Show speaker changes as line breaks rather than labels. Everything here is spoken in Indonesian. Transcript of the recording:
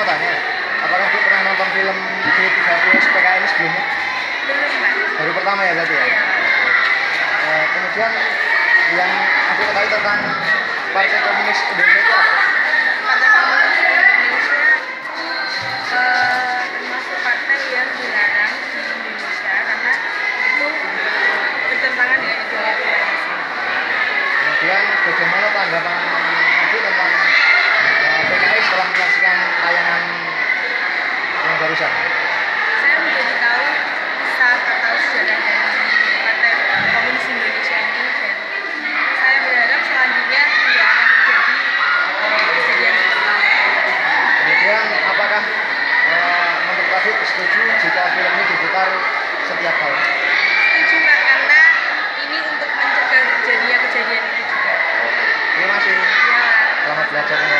mau tanya, apakah Dek pernah nonton film G30 PKI sebelumnya?
belum mbak
Baru pertama ya berarti ya?
iya
Eh, kemudian yang aku ketahui tentang Partai Komunis Indonesia itu apa?
partai komunis Indonesia eh, termasuk partai yang dilarang di Indonesia karena itu bertentangan dengan ideologi Pancasila
Kemudian bagaimana tanggapan barusan?
saya menjadi tahu kisah atau sejarah dari partai komunis Indonesia ini dan saya berharap selanjutnya tidak akan terjadi eh, kejadian seperti ini.
Kemudian apakah eh, menurut setuju jika film ini diputar setiap tahun?
Setuju Pak, karena ini untuk mencegah terjadinya kejadian itu juga.
Terima kasih.
Ya,
Selamat belajar.